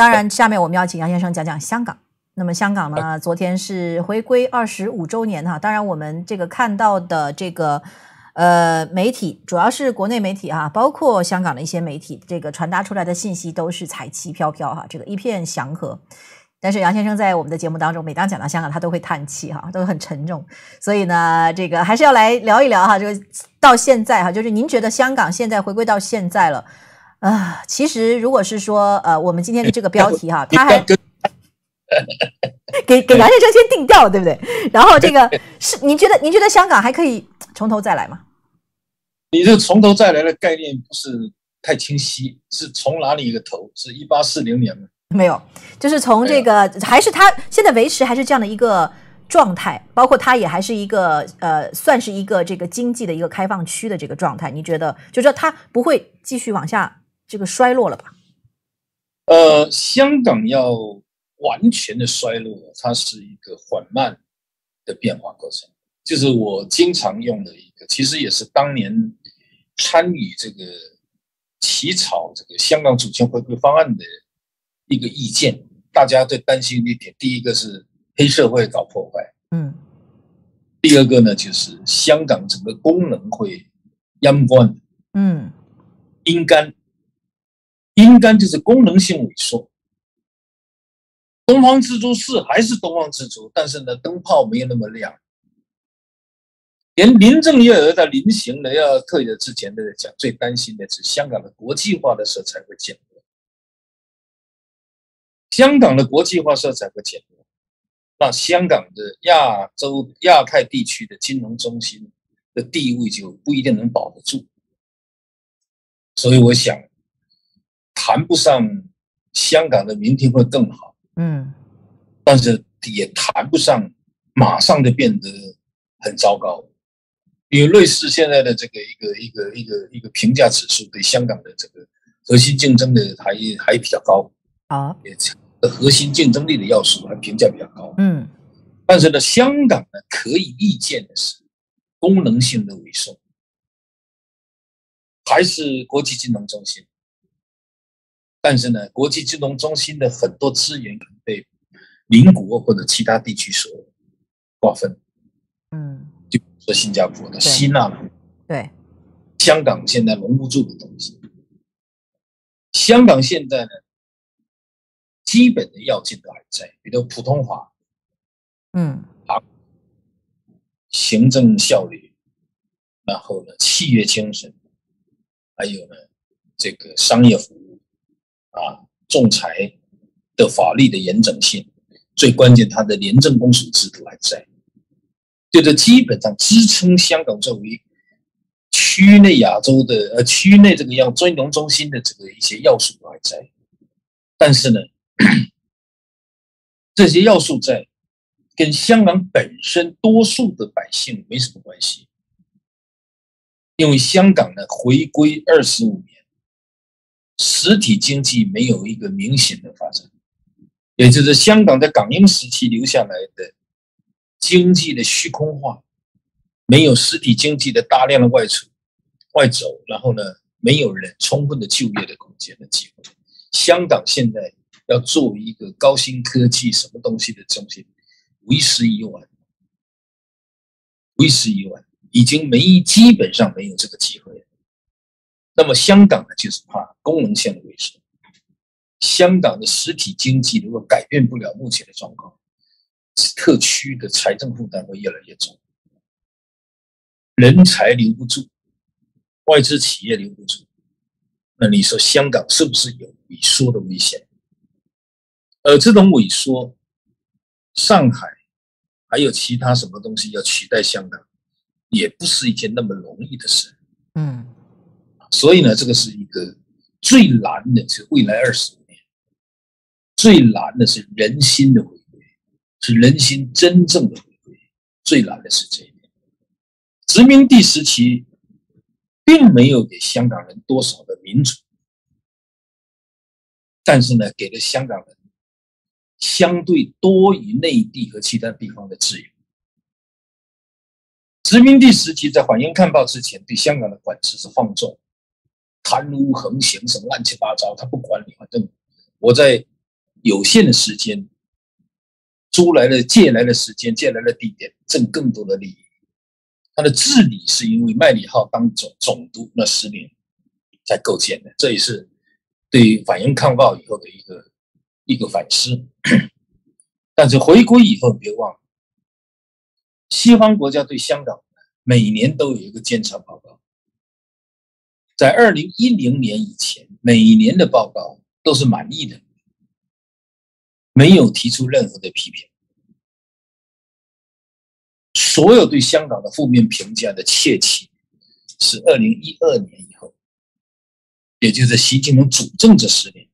当然，下面我们要请杨先生讲讲香港。那么香港呢，昨天是回归二十五周年哈。当然，我们这个看到的这个呃媒体，主要是国内媒体哈，包括香港的一些媒体，这个传达出来的信息都是彩旗飘飘哈，这个一片祥和。但是杨先生在我们的节目当中，每当讲到香港，他都会叹气哈，都很沉重。所以呢，这个还是要来聊一聊哈，这个到现在哈，就是您觉得香港现在回归到现在了啊？其实如果是说呃，我们今天的这个标题哈，他还 给给杨先生先定调，对不对？然后这个 是您觉得您觉得香港还可以从头再来吗？你这从头再来的概念不是太清晰，是从哪里一个头？是一八四零年吗？没有，就是从这个还是他现在维持还是这样的一个状态，包括他也还是一个呃，算是一个这个经济的一个开放区的这个状态。你觉得，就说他不会继续往下这个衰落了吧？呃，香港要完全的衰落，它是一个缓慢的变化过程。就是我经常用的一个，其实也是当年参与这个起草这个香港主权回归方案的。一个意见，大家最担心的一点，第一个是黑社会搞破坏，嗯，第二个呢就是香港整个功能会央关，嗯，阴干，阴干就是功能性萎缩。东方之珠是还是东方之珠，但是呢灯泡没有那么亮。连林郑月娥在临行的要退的之前的讲，最担心的是香港的国际化的色彩会减弱。香港的国际化色彩会减弱，那香港的亚洲、亚太地区的金融中心的地位就不一定能保得住。所以我想，谈不上香港的明天会更好，嗯，但是也谈不上马上就变得很糟糕。因为瑞士现在的这个一个一个一个一个评价指数对香港的这个核心竞争的还还比较高。啊，也核心竞争力的要素还评价比较高，嗯，但是呢，香港呢可以预见的是功能性的萎缩，还是国际金融中心，但是呢，国际金融中心的很多资源可能被邻国或者其他地区所瓜分，嗯，就说新加坡的吸纳了，对，香港现在容不住的东西，香港现在呢？基本的要件都还在，比如普通话，嗯，好，行政效率，然后呢，契约精神，还有呢，这个商业服务，啊，仲裁的法律的严整性，最关键，它的廉政公署制度还在，就这基本上支撑香港作为区内亚洲的呃区内这个要金融中心的这个一些要素都还在，但是呢。这些要素在跟香港本身多数的百姓没什么关系，因为香港呢回归二十五年，实体经济没有一个明显的发展，也就是香港在港英时期留下来的经济的虚空化，没有实体经济的大量的外出外走，然后呢没有人充分的就业的空间的机会，香港现在。要做一个高新科技什么东西的中心，为时已晚，为时已晚，已经没基本上没有这个机会了。那么香港呢，就是怕功能性的萎缩。香港的实体经济如果改变不了目前的状况，特区的财政负担会越来越重，人才留不住，外资企业留不住，那你说香港是不是有萎缩的危险？而这种萎缩，上海还有其他什么东西要取代香港，也不是一件那么容易的事。嗯，所以呢，这个是一个最难的，是未来二十五年最难的是人心的回归，是人心真正的回归。最难的是这一点。殖民地时期并没有给香港人多少的民主，但是呢，给了香港人。相对多于内地和其他地方的自由。殖民地时期，在《反英看报》之前，对香港的管制是放纵，贪污横行，什么乱七八糟，他不管你，反正我在有限的时间，租来的借来的时间，借来的地点，挣更多的利益。他的治理是因为麦理浩当总总督那十年才构建的，这也是对反应抗暴以后的一个一个反思。但是回归以后，别忘了，西方国家对香港每年都有一个监察报告，在二零一零年以前，每年的报告都是满意的，没有提出任何的批评。所有对香港的负面评价的窃取是二零一二年以后，也就是习近平主政这十年。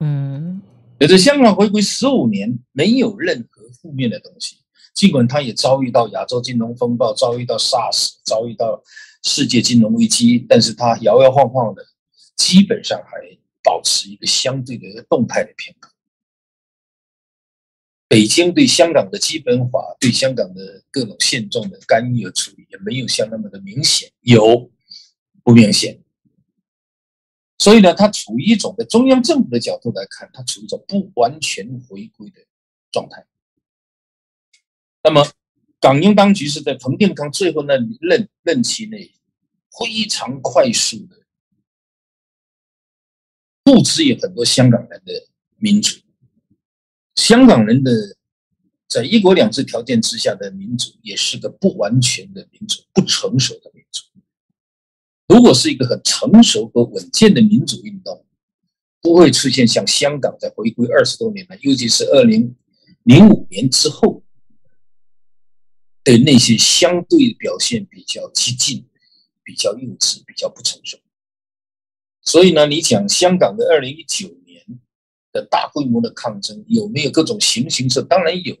嗯，有的香港回归十五年，没有任何负面的东西。尽管他也遭遇到亚洲金融风暴，遭遇到 SARS，遭遇到世界金融危机，但是它摇摇晃晃的，基本上还保持一个相对的一个动态的平衡。北京对香港的基本法、对香港的各种现状的干预和处理，也没有像那么的明显，有不明显。所以呢，它处于一种在中央政府的角度来看，它处于一种不完全回归的状态。那么，港英当局是在彭定康最后那任任期内，非常快速的不支援很多香港人的民主。香港人的在一国两制条件之下的民主，也是个不完全的民主，不成熟的民主。如果是一个很成熟和稳健的民主运动，不会出现像香港在回归二十多年来，尤其是二零零五年之后对那些相对表现比较激进、比较幼稚、比较不成熟。所以呢，你讲香港的二零一九年的大规模的抗争有没有各种形形色？当然有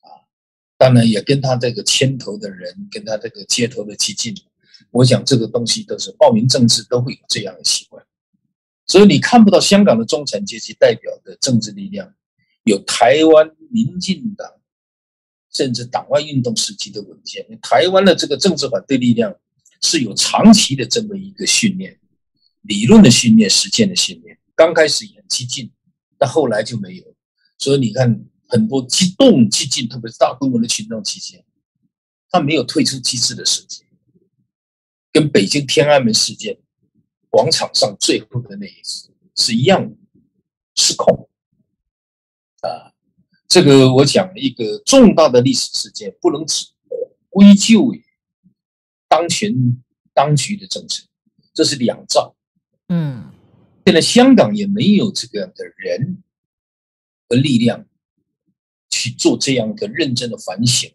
啊，当然也跟他这个牵头的人，跟他这个街头的激进。我想这个东西都是报名政治都会有这样的习惯，所以你看不到香港的中产阶级代表的政治力量，有台湾民进党，甚至党外运动时期的文件。台湾的这个政治反对力量是有长期的这么一个训练，理论的训练、实践的训练。刚开始也很激进，但后来就没有。所以你看很多激动、激进，特别是大规模的群众期间，他没有退出机制的时间。跟北京天安门事件广场上最后的那一次是一样的，失控啊！这个我讲一个重大的历史事件，不能只归咎于当权当局的政策，这是两造。嗯，现在香港也没有这个样的人和力量去做这样的认真的反省。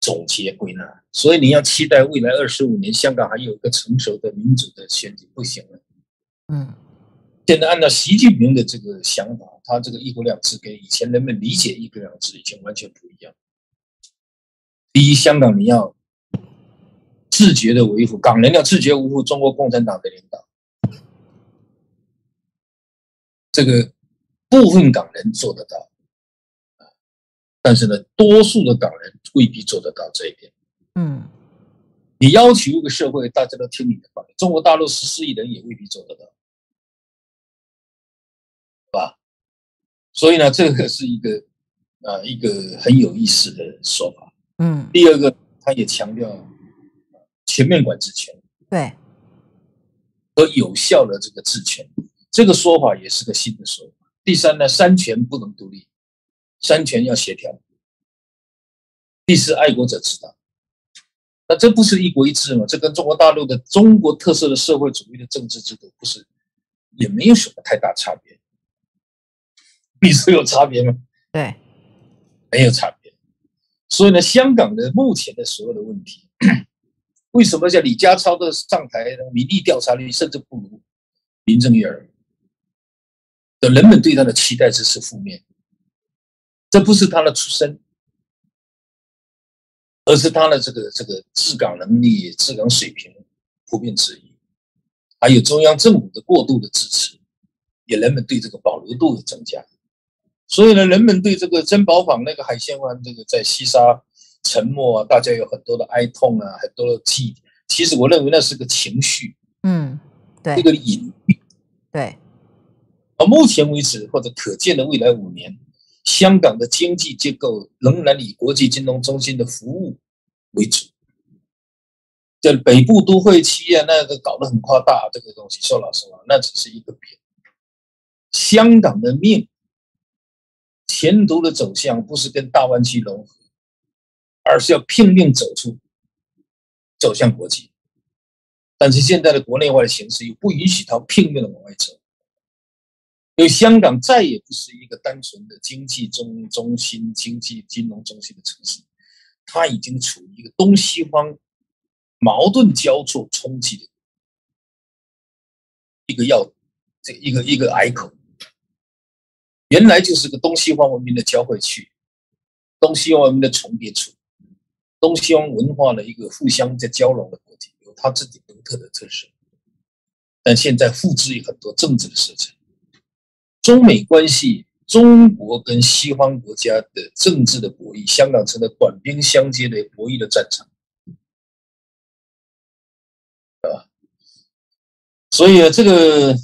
总结归纳，所以你要期待未来二十五年香港还有一个成熟的民主的选举不行了。嗯，现在按照习近平的这个想法，他这个一国两制跟以前人们理解一国两制已经完全不一样。第一，香港你要自觉的维护港人要自觉维护中国共产党的领导，这个部分港人做得到。但是呢，多数的港人未必做得到这一点。嗯，你要求一个社会大家都听你的话，中国大陆十四亿人也未必做得到，所以呢，这个是一个啊一个很有意思的说法。嗯，第二个，他也强调全面管制权，对，和有效的这个治权，这个说法也是个新的说法。第三呢，三权不能独立。三权要协调，第四爱国者治党，那这不是一国一制吗？这跟中国大陆的中国特色的社会主义的政治制度不是，也没有什么太大差别。你说有差别吗？对，没有差别。所以呢，香港的目前的所有的问题，为什么叫李家超的上台，民意调查率甚至不如林郑月娥？的人们对他的期待只是负面。这不是他的出身，而是他的这个这个治港能力、治港水平普遍质疑，还有中央政府的过度的支持，也人们对这个保留度的增加。所以呢，人们对这个珍宝坊那个海鲜湾这个在西沙沉没啊，大家有很多的哀痛啊，很多的记。其实我认为那是个情绪，嗯，对，一个隐喻，对。到目前为止或者可见的未来五年，香港的经济结构仍然以国际金融中心的服务为主。这北部都会区啊，那个搞得很夸大，这个东西说老实话，那只是一个别。香港的命，前途的走向不是跟大湾区融合，而是要拼命走出，走向国际。但是现在的国内外的形势又不允许他拼命的往外走，因为香港再也不是一个单纯的经济中中心、经济金融中心的城市，它已经处于一个东西方矛盾交错冲击的一个要这一个一个隘口。原来就是个东西方文明的交汇区，东西方文明的重叠处，东西方文化的一个互相在交融的国际，有。它自己独特的特色，但现在复制有很多政治的色彩。中美关系，中国跟西方国家的政治的博弈，香港成了短兵相接的博弈的战场，啊，所以，这个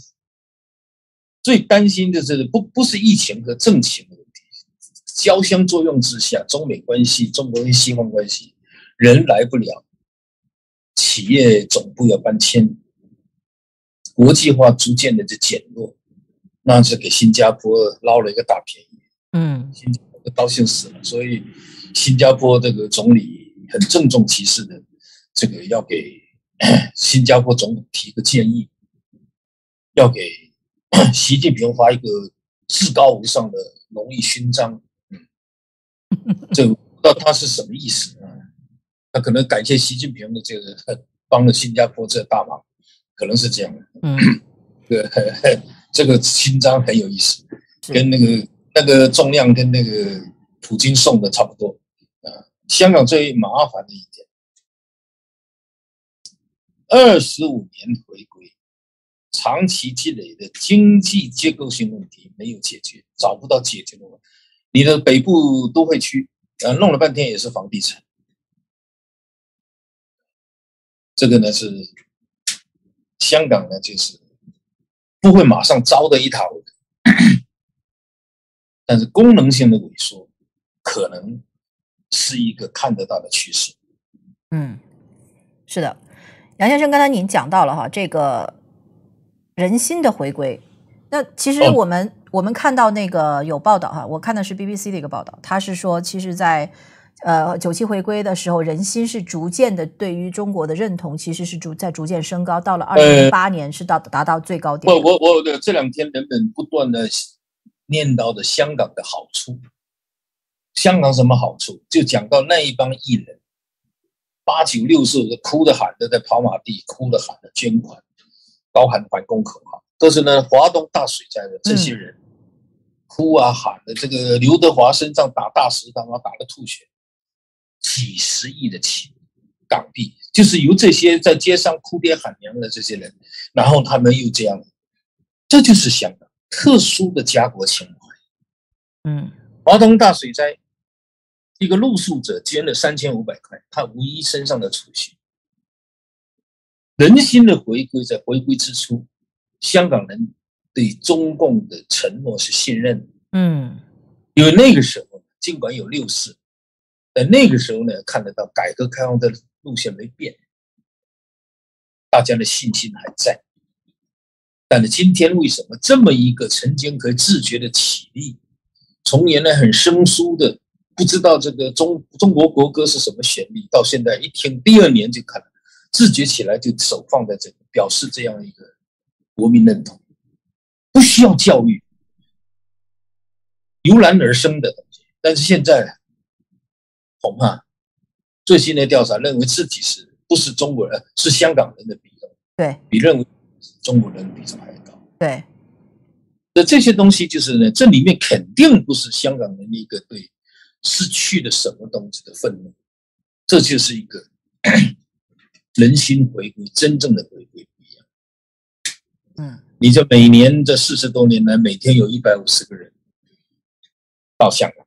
最担心的是不不是疫情和政情的问题，交相作用之下，中美关系、中国跟西方关系，人来不了。企业总部要搬迁，国际化逐渐的在减弱，那是给新加坡捞了一个大便宜。嗯，新加坡高兴死了，所以新加坡这个总理很郑重其事的，这个要给 新加坡总统提个建议，要给 习近平发一个至高无上的荣誉勋章。嗯，这不知道他是什么意思啊？他可能感谢习近平的这个 帮了新加坡这大忙，可能是这样的。嗯，对，这个勋章很有意思，跟那个那个重量跟那个普京送的差不多啊。香港最麻烦的一点，二十五年回归，长期积累的经济结构性问题没有解决，找不到解决的。你的北部都会区啊，弄了半天也是房地产。这个呢是香港呢，就是不会马上糟的一塌糊涂，但是功能性的萎缩可能是一个看得到的趋势。嗯，是的，杨先生，刚才您讲到了哈，这个人心的回归。那其实我们我们看到那个有报道哈，我看的是 BBC 的一个报道，他是说，其实，在呃，九七回归的时候，人心是逐渐的对于中国的认同，其实是逐在逐渐升高。到了二零零八年，是到达到最高点。我我我的这两天人们不断的念叨的香港的好处，香港什么好处？就讲到那一帮艺人，八九六十的哭的喊的在跑马地，哭的喊的捐款，高喊反攻口号，都是呢华东大水灾的这些人，哭啊喊的，这个刘德华身上打大石头啊，打的吐血。几十亿的钱港币，就是由这些在街上哭爹喊娘的这些人，然后他们又这样，这就是香港特殊的家国情怀。嗯，华东大水灾，一个露宿者捐了三千五百块，他唯一身上的储蓄。人心的回归，在回归之初，香港人对中共的承诺是信任的。嗯，因为那个时候，尽管有六四。在那个时候呢，看得到改革开放的路线没变，大家的信心还在。但是今天为什么这么一个曾经可以自觉的起立，从原来很生疏的不知道这个中中国国歌是什么旋律，到现在一听第二年就看了，自觉起来就手放在这里，表示这样一个国民认同，不需要教育，油然而生的东西。但是现在。恐怕最新的调查认为自己是不是中国人，是香港人的比重，对，比认为中国人比重还高。对，那这些东西就是呢，这里面肯定不是香港人的一个对失去了什么东西的愤怒，这就是一个人心回归，真正的回归不一样。嗯，你这每年这四十多年来，每天有一百五十个人到香港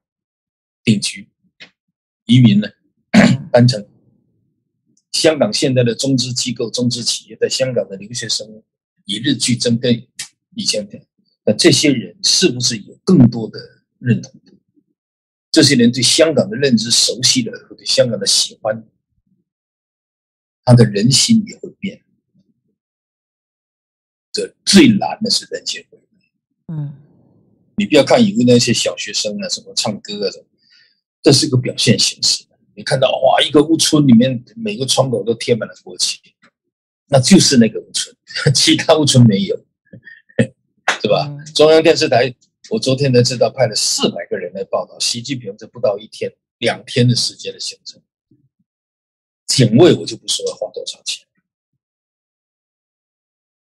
定居。移民呢，单程。香港现在的中资机构、中资企业在香港的留学生与日俱增，跟以前那这些人是不是有更多的认同度？这些人对香港的认知熟悉了，和对香港的喜欢，他的人心也会变。这最难的是人心回归。嗯，你不要看以为那些小学生啊，什么唱歌啊什么，这是个表现形式。你看到哇，一个屋村里面每个窗口都贴满了国旗，那就是那个屋村，其他屋村没有，是吧？中央电视台，我昨天才知道派了四百个人来报道，习近平这不到一天、两天的时间的行程，警卫我就不说要花多少钱，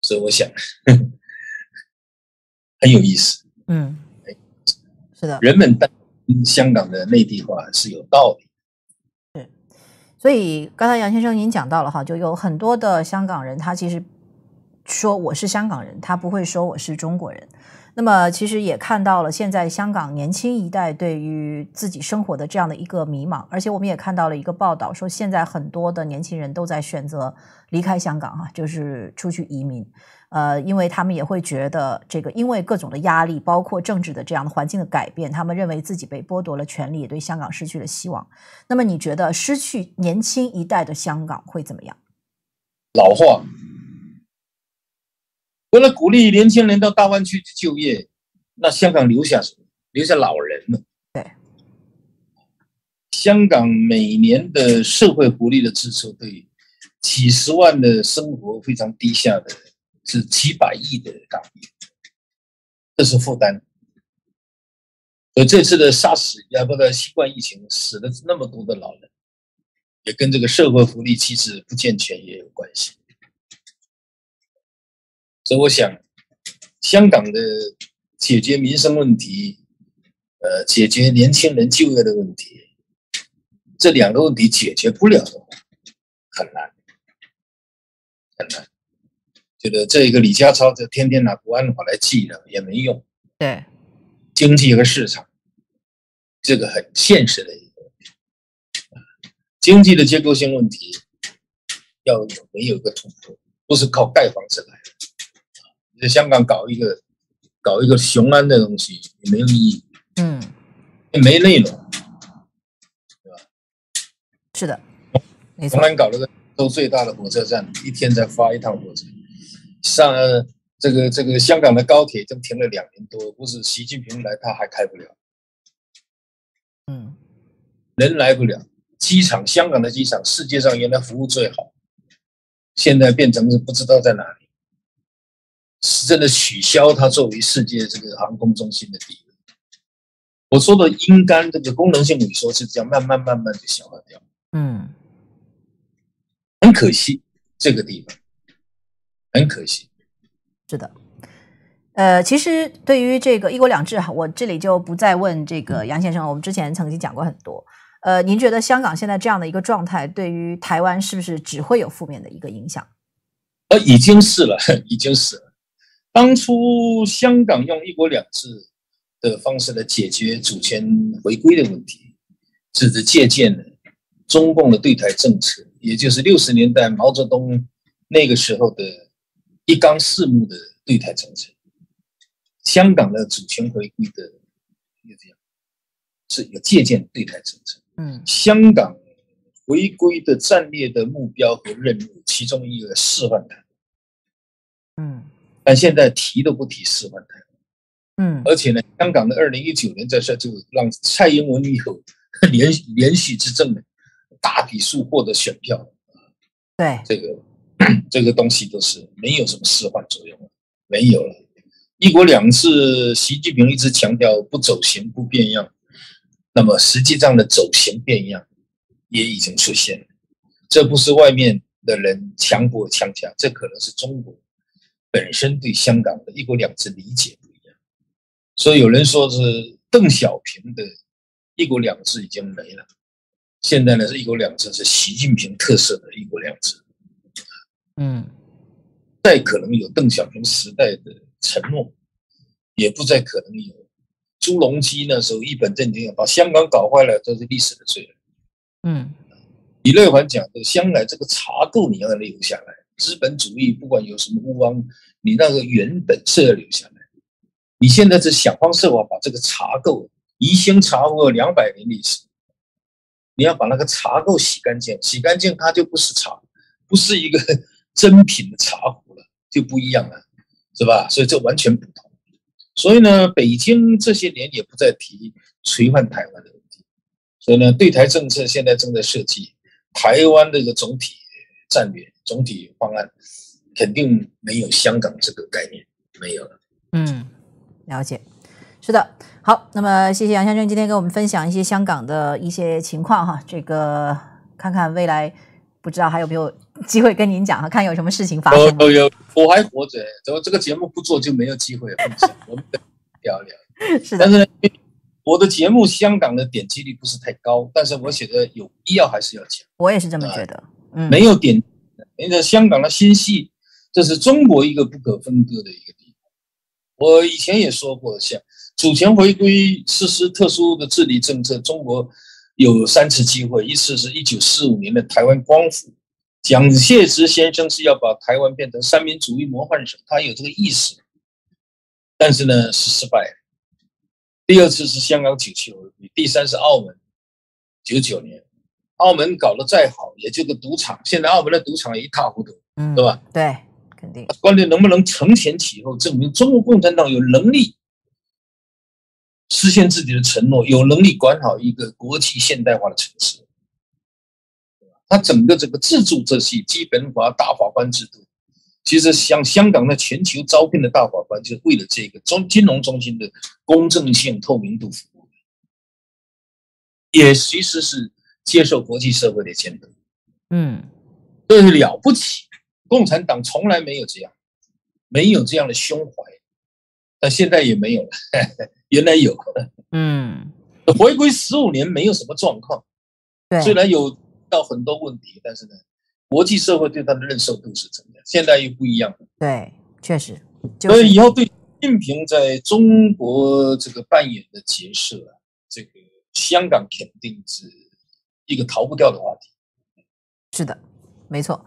所以我想很有意思。嗯，是的，人们担心香港的内地化是有道理。所以刚才杨先生您讲到了哈，就有很多的香港人，他其实说我是香港人，他不会说我是中国人。那么其实也看到了现在香港年轻一代对于自己生活的这样的一个迷茫，而且我们也看到了一个报道，说现在很多的年轻人都在选择离开香港啊，就是出去移民。呃，因为他们也会觉得这个，因为各种的压力，包括政治的这样的环境的改变，他们认为自己被剥夺了权利，也对香港失去了希望。那么，你觉得失去年轻一代的香港会怎么样？老化。为了鼓励年轻人到大湾区去就业，那香港留下什么？留下老人了。对。香港每年的社会福利的支出，对几十万的生活非常低下的。是几百亿的港币，这是负担。所以这次的沙士，也不的新冠疫情，死了那么多的老人，也跟这个社会福利机制不健全也有关系。所以我想，香港的解决民生问题，呃，解决年轻人就业的问题，这两个问题解决不了的话，很难，很难。觉得这一个李家超就天天拿国安法来记了也没用。对，经济和市场，这个很现实的一个问题。经济的结构性问题要有没有一个突破，不是靠盖房子来的。你在香港搞一个搞一个雄安的东西也没有意义。嗯，也没内容，对吧？是的，没错。雄安搞了个都最大的火车站，一天才发一趟火车。上这个这个香港的高铁就停了两年多，不是习近平来他还开不了，嗯，人来不了。机场香港的机场世界上原来服务最好，现在变成是不知道在哪里，是真的取消它作为世界这个航空中心的地位。我说的阴干这个功能性萎缩是这样慢慢慢慢的消化掉，嗯，很可惜这个地方。很可惜，是的，呃，其实对于这个一国两制哈，我这里就不再问这个杨先生。我们之前曾经讲过很多，呃，您觉得香港现在这样的一个状态，对于台湾是不是只会有负面的一个影响？呃，已经是了，已经是了。当初香港用一国两制的方式来解决主权回归的问题，只是借鉴了中共的对台政策，也就是六十年代毛泽东那个时候的。一纲四目的对台政策，香港的主权回归的就这样，是一个借鉴对台政策。嗯，香港回归的战略的目标和任务，其中一个示范台。嗯，但现在提都不提示范台。嗯，而且呢，香港的二零一九年在这就让蔡英文以后 连连续执政的大笔数获得选票。对，这个。这个东西都是没有什么示范作用，没有了。一国两制，习近平一直强调不走形不变样，那么实际上的走形变样也已经出现了。这不是外面的人强国强加，这可能是中国本身对香港的一国两制理解不一样。所以有人说是邓小平的一国两制已经没了，现在呢是一国两制是习近平特色的一国两制。嗯，再可能有邓小平时代的承诺，也不再可能有朱镕基那时候一本正经把香港搞坏了，这是历史的罪了。嗯，李瑞环讲的，将来这个茶垢你要留下来，资本主义不管有什么乌汪，你那个原本是要留下来。你现在是想方设法把这个茶垢，宜兴茶壶两百年历史，你要把那个茶垢洗干净，洗干净它就不是茶，不是一个真品的茶壶了，就不一样了，是吧？所以这完全不同。所以呢，北京这些年也不再提垂范台湾的问题，所以呢，对台政策现在正在设计，台湾的一个总体战略、总体方案，肯定没有香港这个概念没有了。嗯，了解，是的，好，那么谢谢杨先生今天跟我们分享一些香港的一些情况哈，这个看看未来不知道还有没有机会跟您讲哈，看有什么事情发生。有有，我还活着，怎么这个节目不做就没有机会分享？我们聊聊。是的，但是呢，我的节目香港的点击率不是太高，但是我觉得有必要还是要讲。我也是这么觉得，嗯，没有点，那个香港的新戏，这是中国一个不可分割的一个地方。我以前也说过，像主权回归实施特殊的治理政策，中国有三次机会，一次是一九四五年的台湾光复，蒋介石先生是要把台湾变成三民主义模范省，他有这个意识，但是呢是失败了。第二次是香港九七回归，第三是澳门九九年，澳门搞得再好，也就个赌场，现在澳门的赌场一塌糊涂，嗯，对吧？对，肯定，关键能不能承前启后，证明中国共产党有能力实现自己的承诺，有能力管好一个国际现代化的城市。它整个这个自助这些基本法大法官制度，其实像香港的全球招聘的大法官，就是为了这个中金融中心的公正性、透明度服务，也其实是接受国际社会的监督。嗯，这是了不起。共产党从来没有这样，没有这样的胸怀，但现在也没有了。原来有，嗯，回归十五年没有什么状况，对，虽然有到很多问题，但是呢，国际社会对他的认受度是怎么样？现在又不一样了。对，确实，所以以后对习近平在中国这个扮演的角色啊，这个香港肯定是一个逃不掉的话题。是的，没错。